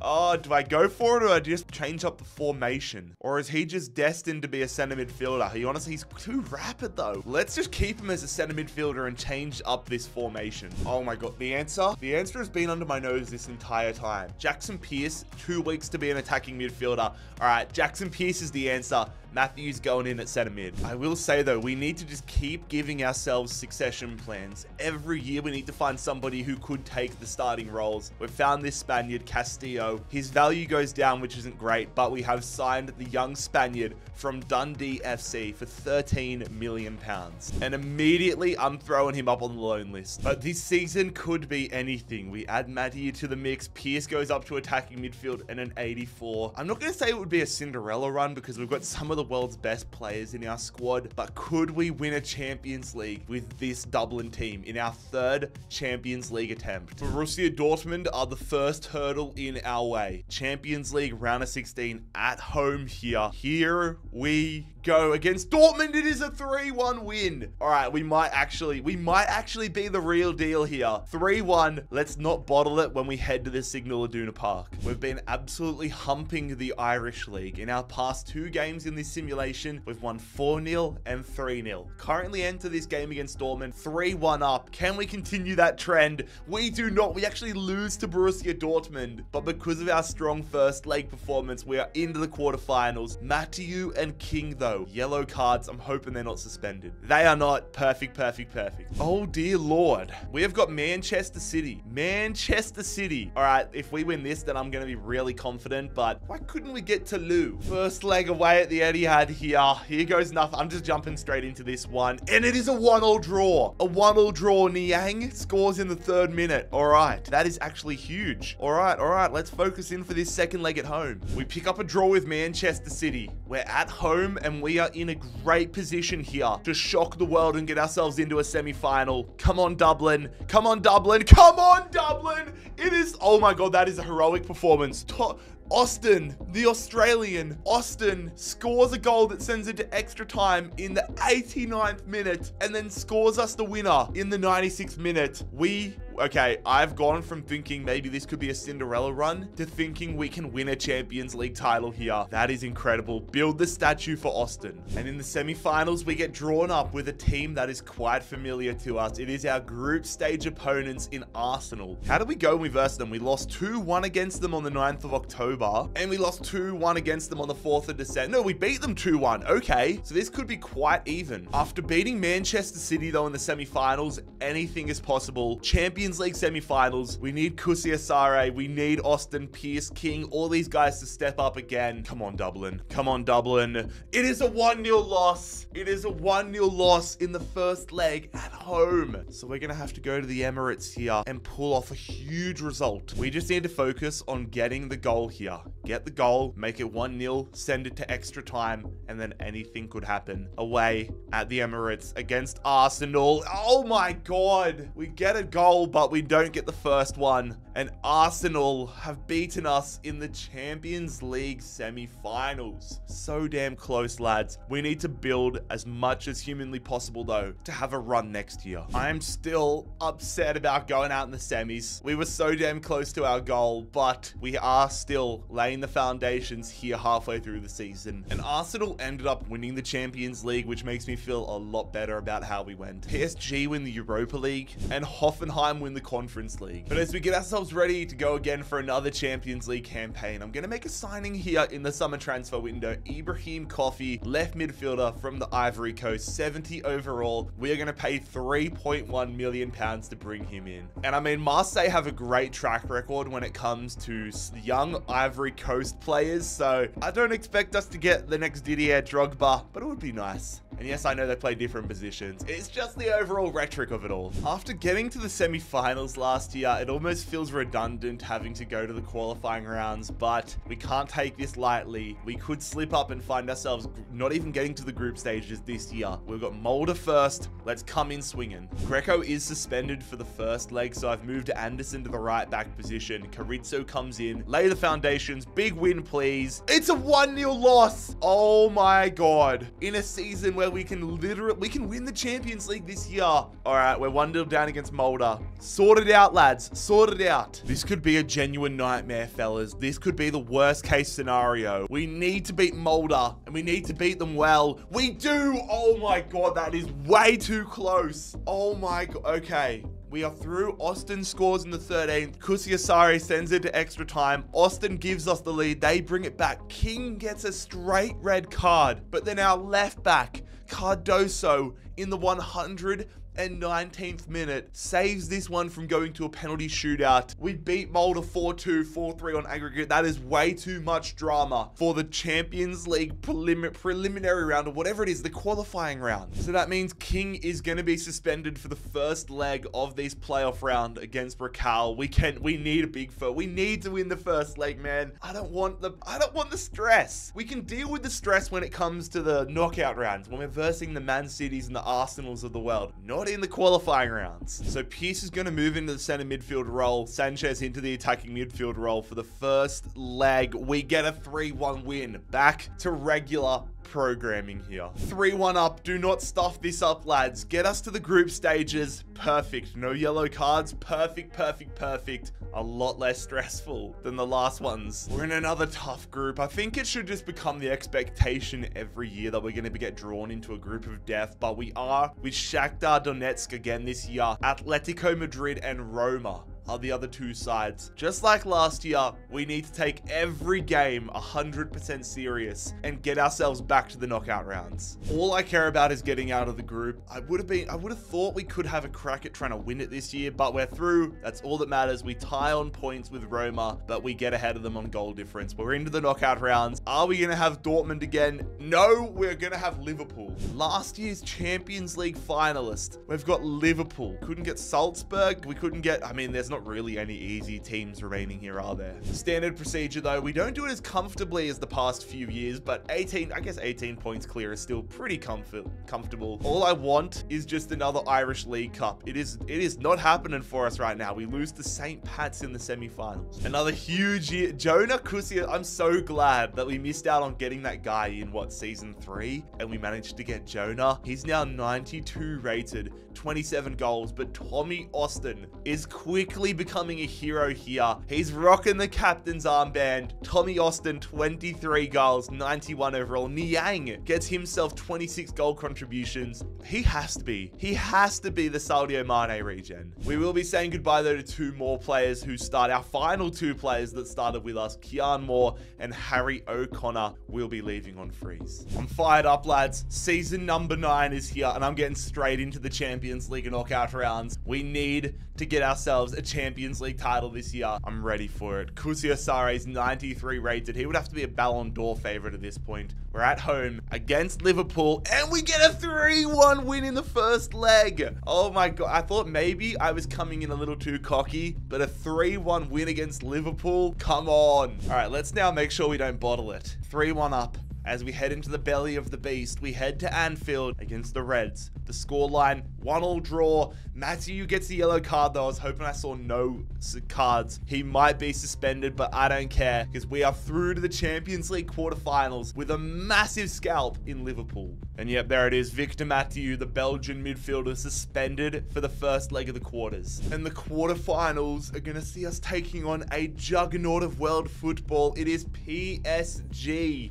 Oh, do I go for it or do I just change up the formation? Or is he just destined to be a center midfielder? He honestly, he's too rapid though. Let's just keep him as a center midfielder and change up this formation. Oh my god, the answer? The answer has been under my nose this entire time. Jackson Pierce, two weeks to be an attacking midfielder. All right, Jackson Pierce is the answer. Matthews going in at center mid. I will say though, we need to just keep giving ourselves succession plans. Every year we need to find somebody who could take the starting roles. We've found this Spaniard, Castillo. His value goes down, which isn't great, but we have signed the young Spaniard from Dundee FC for 13 million pounds. And immediately I'm throwing him up on the loan list. But this season could be anything. We add Matty to the mix. Pierce goes up to attacking midfield and an 84. I'm not going to say it would be a Cinderella run because we've got some of the world's best players in our squad. But could we win a Champions League with this Dublin team in our third Champions League attempt? Borussia Dortmund are the first hurdle in our way. Champions League round of 16 at home here. Here we go against Dortmund. It is a 3-1 win. All right, we might actually, we might actually be the real deal here. 3-1. Let's not bottle it when we head to the Signal Iduna Park. We've been absolutely humping the Irish League. In our past two games in this simulation, we've won 4-0 and 3-0. Currently enter this game against Dortmund 3-1 up. Can we continue that trend? We do not. We actually lose to Borussia Dortmund, but because of our strong first leg performance, we are into the quarterfinals. Matthew and King, though, Yellow cards. I'm hoping they're not suspended. They are not. Perfect, perfect, perfect. Oh, dear Lord. We have got Manchester City. Manchester City. All right, if we win this, then I'm going to be really confident. But why couldn't we get to Lou? First leg away at the Etihad here. Here goes nothing. I'm just jumping straight into this one. And it is a one-all draw. A one-all draw. Niang scores in the third minute. All right. That is actually huge. All right, all right. Let's focus in for this second leg at home. We pick up a draw with Manchester City. We're at home and we are in a great position here to shock the world and get ourselves into a semi-final. Come on, Dublin. Come on, Dublin. Come on, Dublin. It is, oh my God, that is a heroic performance. To Austin, the Australian, Austin scores a goal that sends it to extra time in the 89th minute and then scores us the winner in the 96th minute. We okay, I've gone from thinking maybe this could be a Cinderella run to thinking we can win a Champions League title here. That is incredible. Build the statue for Austin. And in the semi-finals, we get drawn up with a team that is quite familiar to us. It is our group stage opponents in Arsenal. How did we go when we versed them? We lost 2-1 against them on the 9th of October, and we lost 2-1 against them on the 4th of December. No, we beat them 2-1. Okay, so this could be quite even. After beating Manchester City, though, in the semi-finals, anything is possible. Champions Champions League semi-finals. We need Kusi Asare. We need Austin Pierce King. All these guys to step up again. Come on, Dublin. Come on, Dublin. It is a 1-0 loss. It is a 1-0 loss in the first leg at home. So we're going to have to go to the Emirates here and pull off a huge result. We just need to focus on getting the goal here. Get the goal, make it 1-0, send it to extra time, and then anything could happen. Away at the Emirates against Arsenal. Oh my god. We get a goal, but we don't get the first one. And Arsenal have beaten us in the Champions League semi-finals. So damn close, lads. We need to build as much as humanly possible, though, to have a run next year. I'm still upset about going out in the semis. We were so damn close to our goal, but we are still laying the foundations here halfway through the season. And Arsenal ended up winning the Champions League, which makes me feel a lot better about how we went. PSG win the Europa League, and Hoffenheim win the Conference League. But as we get ourselves ready to go again for another Champions League campaign, I'm going to make a signing here in the summer transfer window. Ibrahim Coffey, left midfielder from the Ivory Coast, 70 overall. We are going to pay 3.1 million pounds to bring him in. And I mean, Marseille have a great track record when it comes to young Ivory Coast players. So I don't expect us to get the next Didier Drogba, but it would be nice. And yes, I know they play different positions. It's just the overall rhetoric of it all. After getting to the semi-finals last year, it almost feels redundant having to go to the qualifying rounds, but we can't take this lightly. We could slip up and find ourselves not even getting to the group stages this year. We've got Molde first. Let's come in swinging. Greco is suspended for the first leg, so I've moved Anderson to the right back position. Carrizo comes in, lay the foundations. Big win, please. It's a 1-0 loss. Oh my God. In a season where we can literally, we can win the Champions League this year. All right, we're 1-0 down against Molde. Sort it out, lads. Sort it out. This could be a genuine nightmare, fellas. This could be the worst case scenario. We need to beat Molde, and we need to beat them well. We do! Oh my god, that is way too close. Oh my god. Okay. We are through. Austin scores in the 13th. Kusi Asare sends it to extra time. Austin gives us the lead. They bring it back. King gets a straight red card. But then our left back, Cardoso, in the 100 and 19th minute saves this one from going to a penalty shootout. We beat Molde 4-2, 4-3 on aggregate. That is way too much drama for the Champions League prelim preliminary round or whatever it is, the qualifying round. So that means King is going to be suspended for the first leg of this playoff round against Racal. We can we need a big foot. We need to win the first leg, man. I don't want the I don't want the stress. We can deal with the stress when it comes to the knockout rounds, when we're versing the Man Cities and the Arsenals of the world. Not in the qualifying rounds. So Pierce is going to move into the center midfield role. Sanchez into the attacking midfield role for the first leg. We get a 3-1 win. Back to regular programming here. 3-1 up. Do not stuff this up, lads. Get us to the group stages. Perfect. No yellow cards. Perfect, perfect, perfect. A lot less stressful than the last ones. We're in another tough group. I think it should just become the expectation every year that we're going to get drawn into a group of death, but we are with Shakhtar Donetsk again this year, Atletico Madrid and Roma are the other two sides. Just like last year, we need to take every game 100% serious and get ourselves back to the knockout rounds. All I care about is getting out of the group. I would have been, I would have thought we could have a crack at trying to win it this year, but we're through. That's all that matters. We tie on points with Roma, but we get ahead of them on goal difference. We're into the knockout rounds. Are we going to have Dortmund again? No, we're going to have Liverpool. Last year's Champions League finalist. We've got Liverpool. Couldn't get Salzburg. We couldn't get, I mean, there's not really any easy teams remaining here, are there? Standard procedure though, we don't do it as comfortably as the past few years, but 18, I guess 18 points clear is still pretty comfort, comfortable. All I want is just another Irish League Cup. It is, it is not happening for us right now. We lose to St. Pat's in the semi-finals. Another huge year. Jonah Kusia, I'm so glad that we missed out on getting that guy in what, season three? And we managed to get Jonah. He's now 92 rated, 27 goals, but Tommy Austin is quickly becoming a hero here. He's rocking the captain's armband. Tommy Austin, 23 goals, 91 overall. Niang gets himself 26 goal contributions. He has to be. He has to be the Sadio Mane regen. We will be saying goodbye though to two more players who start. Our final two players that started with us, Kian Moore and Harry O'Connor, will be leaving on freeze. I'm fired up, lads. Season number nine is here, and I'm getting straight into the Champions League knockout rounds. We need to get ourselves a Champions League title this year. I'm ready for it. Kusi Asare's 93 rated. He would have to be a Ballon d'Or favorite at this point. We're at home against Liverpool, and we get a 3-1 win in the first leg. Oh my god. I thought maybe I was coming in a little too cocky, but a 3-1 win against Liverpool? Come on. All right, let's now make sure we don't bottle it. 3-1 up. As we head into the belly of the beast, we head to Anfield against the Reds. The scoreline, one all draw. Matthew gets the yellow card though. I was hoping I saw no cards. He might be suspended, but I don't care because we are through to the Champions League quarterfinals with a massive scalp in Liverpool. And yep, there it is. Victor Matthew, the Belgian midfielder, suspended for the first leg of the quarters. And the quarterfinals are going to see us taking on a juggernaut of world football. It is PSG.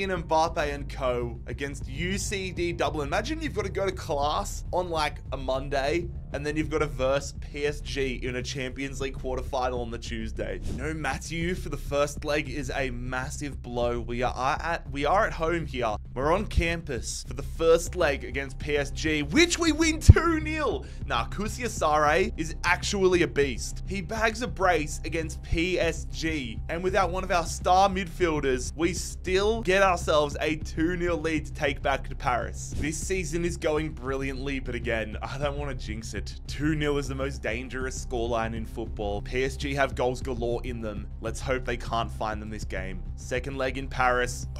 Kylian Mbappe and co. against UCD Dublin. Imagine you've got to go to class on like a Monday and then you've got to verse PSG in a Champions League quarterfinal on the Tuesday. No Matthew for the first leg is a massive blow. We are at we are at home here. We're on campus for the first leg against PSG, which we win 2-0. Now, Kusi Asare is actually a beast. He bags a brace against PSG, and without one of our star midfielders, we still get ourselves a 2-0 lead to take back to Paris. This season is going brilliantly, but again, I don't want to jinx it. 2-0 is the most dangerous scoreline in football. PSG have goals galore in them. Let's hope they can't find them this game. Second leg in Paris.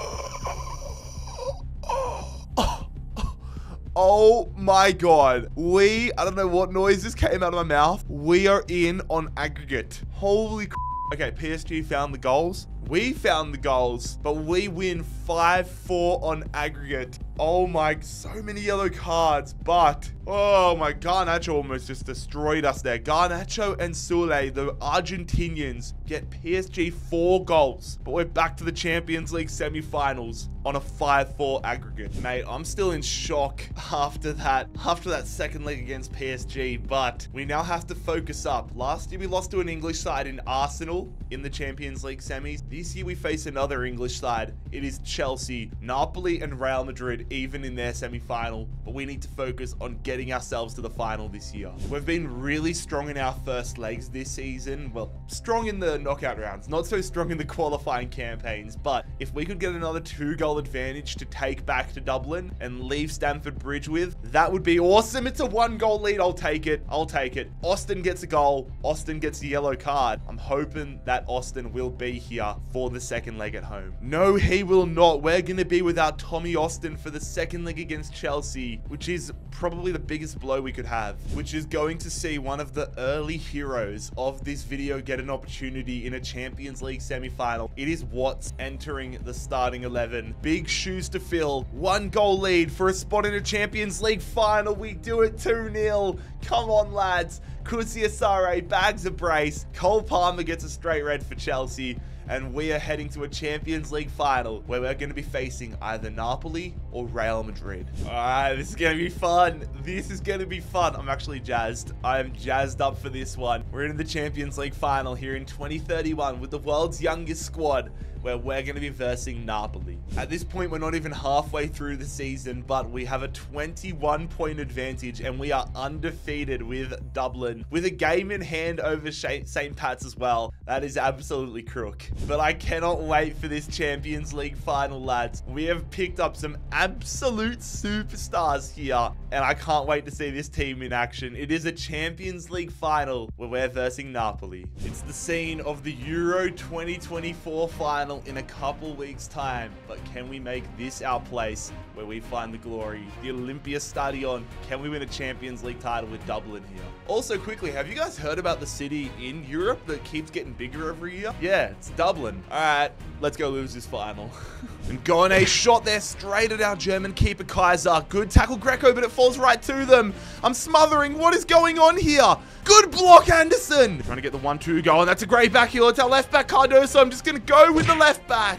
Oh my god. We, I don't know what noise just came out of my mouth. We are in on aggregate. Holy Okay, PSG found the goals. We found the goals, but we win 5-4 on aggregate. Oh my, so many yellow cards, but, oh my, Garnacho almost just destroyed us there. Garnacho and Soulé, the Argentinians, get PSG four goals. But we're back to the Champions League semi-finals on a 5-4 aggregate. Mate, I'm still in shock after that, after that second leg against PSG, but we now have to focus up. Last year we lost to an English side in Arsenal in the Champions League semis. This year we face another English side. It is Chelsea, Napoli and Real Madrid even in their semi-final, but we need to focus on getting ourselves to the final this year. We've been really strong in our first legs this season. Well, strong in the knockout rounds, not so strong in the qualifying campaigns, but if we could get another two goal advantage to take back to Dublin and leave Stamford Bridge with, that would be awesome. It's a one goal lead. I'll take it. I'll take it. Austin gets a goal. Austin gets a yellow card. I'm hoping that Austin will be here for the second leg at home. No, he will not. We're going to be without Tommy Austin for the second leg against Chelsea, which is probably the biggest blow we could have, which is going to see one of the early heroes of this video get an opportunity in a Champions League semi-final. It is Watts entering the starting 11. Big shoes to fill. One goal lead for a spot in a Champions League final. We do it 2-0. Come on, lads. Kusi Asare bags a brace. Cole Palmer gets a straight red for Chelsea and we are heading to a Champions League final where we're going to be facing either Napoli or Real Madrid. All right, this is going to be fun. This is going to be fun. I'm actually jazzed. I'm jazzed up for this one. We're in the Champions League final here in 2031 with the world's youngest squad where we're going to be versing Napoli. At this point, we're not even halfway through the season, but we have a 21 point advantage and we are undefeated with Dublin with a game in hand over St. Pat's as well. That is absolutely crook. But I cannot wait for this Champions League final, lads. We have picked up some absolute superstars here and I can't wait to see this team in action. It is a Champions League final where we're versing Napoli. It's the scene of the Euro 2024 final final in a couple weeks time. But can we make this our place where we find the glory? The Olympia Stadion. Can we win a Champions League title with Dublin here? Also quickly, have you guys heard about the city in Europe that keeps getting bigger every year? Yeah, it's Dublin. All right, let's go lose this final. and going a shot there straight at our German keeper Kaiser. Good tackle Greco, but it falls right to them. I'm smothering. What is going on here? Good block, Anderson. Trying to get the 1-2 going. that's a great back heel. It's our left back, Cardoso. I'm just going to go with the left back.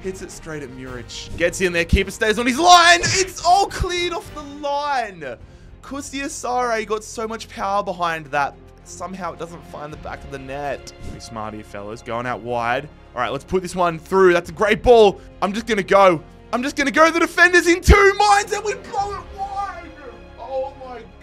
Hits it straight at Muric. Gets in there. Keeper stays on his line. It's all cleared off the line. Kusi Asare got so much power behind that. Somehow it doesn't find the back of the net. Be smart here, fellas. Going out wide. All right, let's put this one through. That's a great ball. I'm just going to go. I'm just going to go. The defender's in two minds and we blow it Oh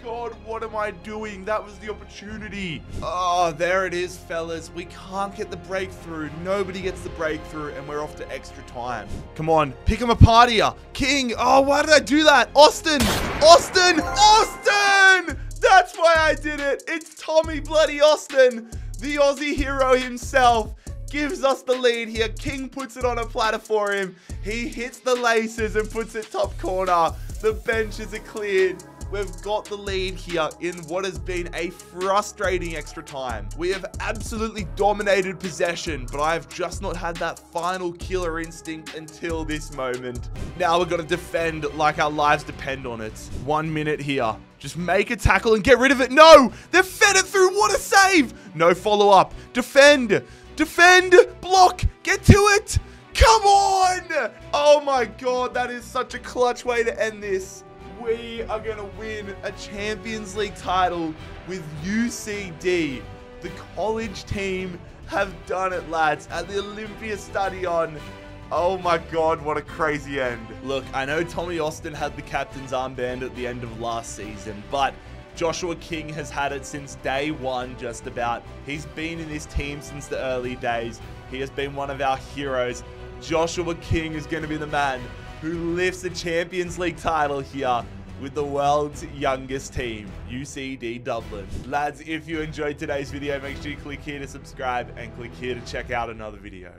god, what am I doing? That was the opportunity. Oh, there it is, fellas. We can't get the breakthrough. Nobody gets the breakthrough, and we're off to extra time. Come on, pick him apart here. King, oh, why did I do that? Austin, Austin, Austin! That's why I did it. It's Tommy Bloody Austin, the Aussie hero himself gives us the lead here. King puts it on a platter for him. He hits the laces and puts it top corner. The benches are cleared. We've got the lead here in what has been a frustrating extra time. We have absolutely dominated possession, but I have just not had that final killer instinct until this moment. Now we're going to defend like our lives depend on it. One minute here. Just make a tackle and get rid of it. No! They've fed it through. What a save! No follow-up. Defend! Defend! Block! Get to it! Come on! Oh my god, that is such a clutch way to end this we are going to win a Champions League title with UCD. The college team have done it, lads, at the Olympia Stadion. Oh my god, what a crazy end. Look, I know Tommy Austin had the captain's armband at the end of last season, but Joshua King has had it since day one, just about. He's been in this team since the early days. He has been one of our heroes. Joshua King is going to be the man who lifts the Champions League title here with the world's youngest team, UCD Dublin. Lads, if you enjoyed today's video, make sure you click here to subscribe and click here to check out another video.